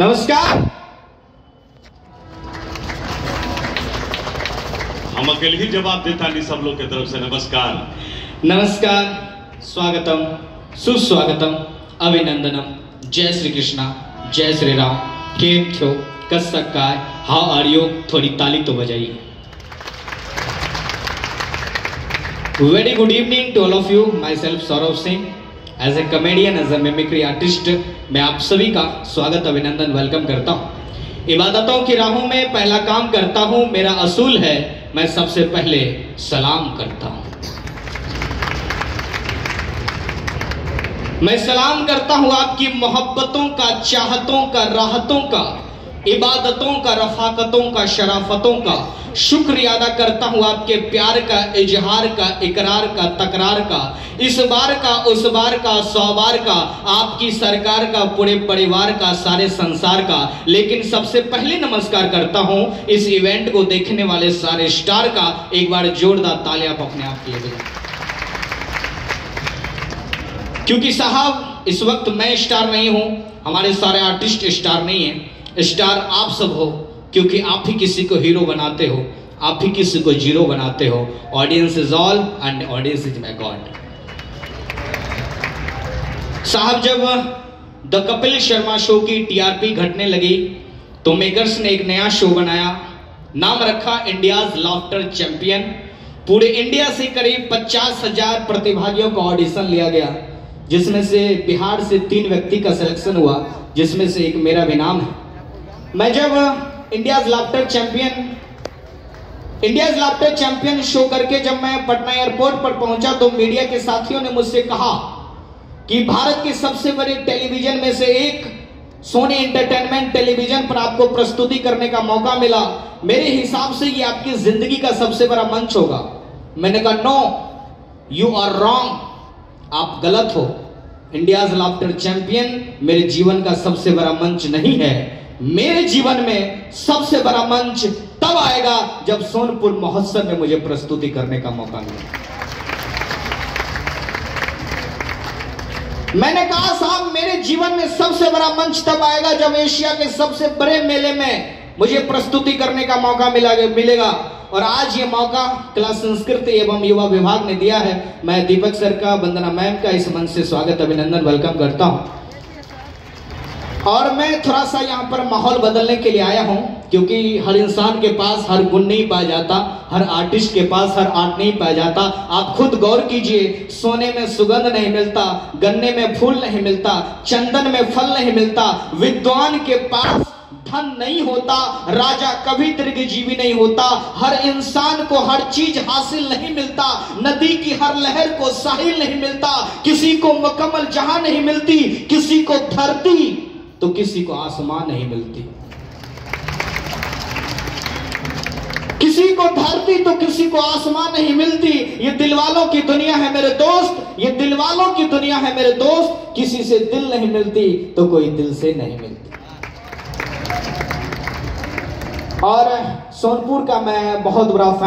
नमस्कार। हम अकेले ही जवाब देता नहीं सब लोग की तरफ़ से नमस्कार। नमस्कार स्वागतम सुस्वागतम अभिनंदनम। जय श्री कृष्णा जय श्री राम। केम थो कसक काय हाउ आर यू थोड़ी ताली तो बजाइए। Very good evening to all of you my self Saurabh Singh. As a comedian as a mimicry artist मैं आप सभी का स्वागत, अभिनंदन वेलकम करता हूँ। इबादतों की राहों में पहला काम करता हूँ, मेरा असूल है, मैं सबसे पहले सलाम करता हूँ। मैं सलाम करता हूँ आपकी मोहब्बतों का, चाहतों का, राहतों का। इबादतों का, रफाकतों का, शराफतों का शुक्र अदा करता हूँ आपके प्यार का, इजहार का, इकरार का, तकरार का। इस बार का, उस बार का, सौ बार का, आपकी सरकार का, पूरे परिवार का, सारे संसार का। लेकिन सबसे पहले नमस्कार करता हूँ, इस इवेंट को देखने वाले सारे स्टार का। एक बार जोरदार तालियाँ आप अपने आप के लिए क्योंकि साहब, इस वक्त मैं स्टार नहीं हूँ, हमारे सारे आर्टिस्ट स्टार नहीं है। स्टार आप सब हो, क्योंकि आप ही किसी को हीरो बनाते हो, आप ही किसी को ज़ीरो बनाते हो। Audience is all and audience is my God साहब, जब द कपिल शर्मा शो की टीआरपी घटने लगी तो मेकर्स ने एक नया शो बनाया। नाम रखा इंडियाज लाफ्टर चैंपियन पूरे इंडिया से करीब पचास हज़ार प्रतिभागियों का ऑडिशन लिया गया, जिसमें से बिहार से तीन व्यक्ति का सिलेक्शन हुआ, जिसमें से एक मेरा भी नाम है। मैं जब India's laughter champion India's laughter champion show करके जब मैं पटना एयरपोर्ट पर पहुँचा तो मीडिया के साथियों ने मुझसे कहा कि भारत के सबसे बड़े टेलीविज़न में से एक सोनी एंटरटेनमेंट टेलीविज़न पर आपको प्रस्तुति करने का मौका मिला। मेरे हिसाब से ये आपकी ज़िंदगी का सबसे बड़ा मंच होगा। मैंने कहा नो यू आर रॉन्ग आप गलत हो। इंडियाज लाफ्टर चैंपियन मेरे जीवन का सबसे बड़ा मंच नहीं है। मेरे जीवन में सबसे बड़ा मंच तब आएगा जब सोनपुर महोत्सव में मुझे प्रस्तुति करने का मौका मिले। मैंने कहा, साहब, मेरे जीवन में सबसे बड़ा मंच तब आएगा जब एशिया के सबसे बड़े मेले में मुझे प्रस्तुति करने का मौका मिला, मिलेगा। और आज ये मौका कला, संस्कृति एवं युवा विभाग ने दिया है। मैं दीपक सर का, वंदना मैम का इस मंच से स्वागत, अभिनंदन वेलकम करता हूँ। और मैं थोड़ा सा यहाँ पर माहौल बदलने के लिए आया हूँ, क्योंकि हर इंसान के पास हर गुण नहीं पाया जाता, हर आर्टिस्ट के पास हर आर्ट नहीं पाया जाता। आप खुद गौर कीजिए, सोने में सुगंध नहीं मिलता, गन्ने में फूल नहीं मिलता, चंदन में फल नहीं मिलता, विद्वान के पास धन नहीं होता, राजा कभी दीर्घजीवी नहीं होता, हर इंसान को हर चीज़ हासिल नहीं मिलता, नदी की हर लहर को साहिल नहीं मिलता, किसी को मुकम्मल जहाँ नहीं मिलती, किसी को धरती तो किसी को आसमान नहीं मिलती। किसी को धरती तो किसी को आसमान नहीं मिलती। ये दिल वालों की दुनिया है मेरे दोस्त, ये दिल वालों की दुनिया है मेरे दोस्त। किसी से दिल नहीं मिलती तो कोई दिल से नहीं मिलती। और सोनपुर का मैं बहुत बड़ा फ़ैन